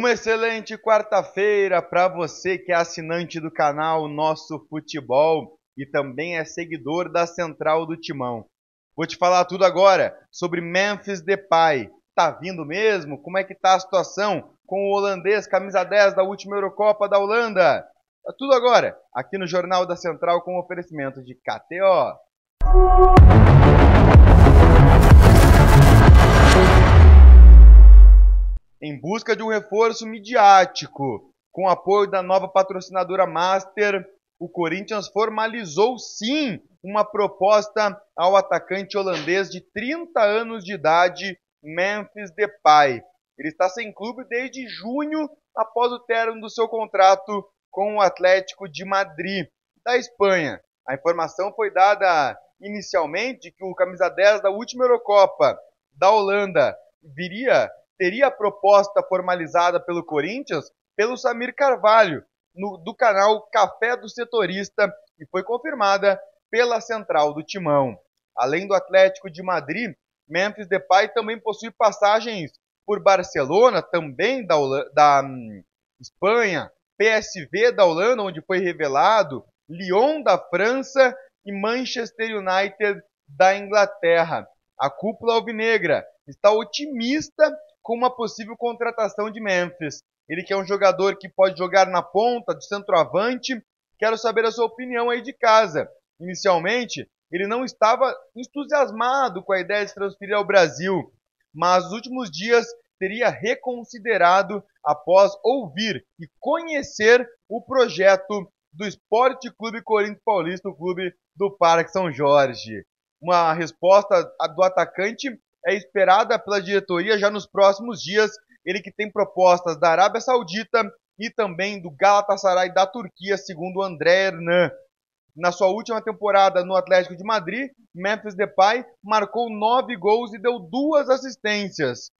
Uma excelente quarta-feira para você que é assinante do canal Nosso Futebol e também é seguidor da Central do Timão. Vou te falar tudo agora sobre Memphis Depay. Tá vindo mesmo? Como é que tá a situação com o holandês camisa 10 da última Eurocopa da Holanda? Tá tudo agora aqui no Jornal da Central com oferecimento de KTO. Em busca de um reforço midiático. Com apoio da nova patrocinadora Master, o Corinthians formalizou sim uma proposta ao atacante holandês de 30 anos de idade, Memphis Depay. Ele está sem clube desde junho, após o término do seu contrato com o Atlético de Madrid, da Espanha. A informação foi dada inicialmente que o camisa 10 da última Eurocopa da Holanda viria teria a proposta formalizada pelo Corinthians pelo Samir Carvalho, no, do canal Café do Setorista, e foi confirmada pela central do Timão. Além do Atlético de Madrid, Memphis Depay também possui passagens por Barcelona, também da, da hum, Espanha, PSV da Holanda, onde foi revelado, Lyon da França e Manchester United da Inglaterra. A cúpula alvinegra está otimista com uma possível contratação de Memphis. Ele que é um jogador que pode jogar na ponta, de centroavante. Quero saber a sua opinião aí de casa. Inicialmente, ele não estava entusiasmado com a ideia de se transferir ao Brasil, mas nos últimos dias teria reconsiderado após ouvir e conhecer o projeto do Esporte Clube Corinthians Paulista, o clube do Parque São Jorge. Uma resposta do atacante é esperada pela diretoria já nos próximos dias. Ele que tem propostas da Arábia Saudita e também do Galatasaray da Turquia, segundo André Hernan. Na sua última temporada no Atlético de Madrid, Memphis Depay marcou nove gols e deu duas assistências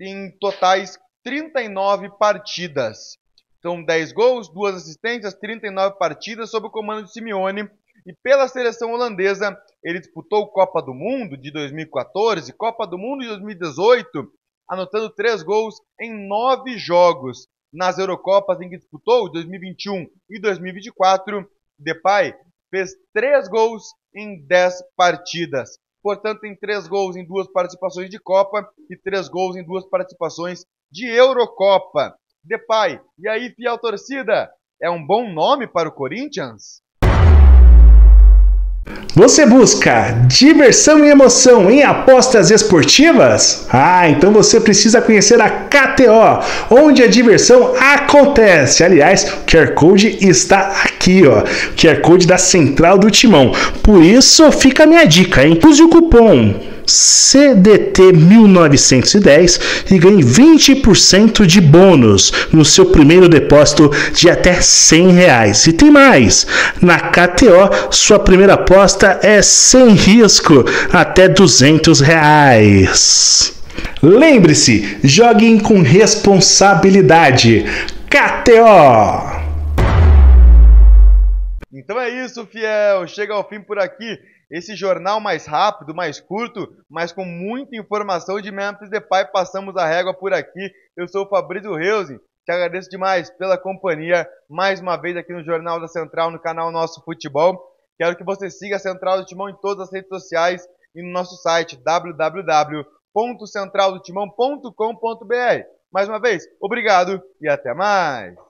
em totais 39 partidas. São 10 gols, duas assistências, 39 partidas sob o comando de Simeone e pela seleção holandesa, ele disputou Copa do Mundo de 2014, Copa do Mundo de 2018, anotando três gols em nove jogos. Nas Eurocopas em que disputou, 2021 e 2024, Depay fez três gols em dez partidas. Portanto, tem três gols em duas participações de Copa e três gols em duas participações de Eurocopa. Depay, e aí, fiel torcida, é um bom nome para o Corinthians? Você busca diversão e emoção em apostas esportivas? Ah, então você precisa conhecer a KTO, onde a diversão acontece. Aliás, o QR Code está aqui, ó. QR Code da Central do Timão. Por isso, fica a minha dica, hein? Use o cupom CDT 1910 e ganhe 20% de bônus no seu primeiro depósito de até 100 reais. E tem mais! Na KTO, sua primeira aposta é sem risco, até 200 reais. Lembre-se, joguem com responsabilidade. KTO! Então é isso, fiel. Chega ao fim por aqui esse jornal mais rápido, mais curto, mas com muita informação de Memphis Depay. Passamos a régua por aqui. Eu sou o Fabrício Reusen. Te agradeço demais pela companhia mais uma vez aqui no Jornal da Central, no canal Nosso Futebol. Quero que você siga a Central do Timão em todas as redes sociais e no nosso site www.centraldotimão.com.br. Mais uma vez, obrigado e até mais!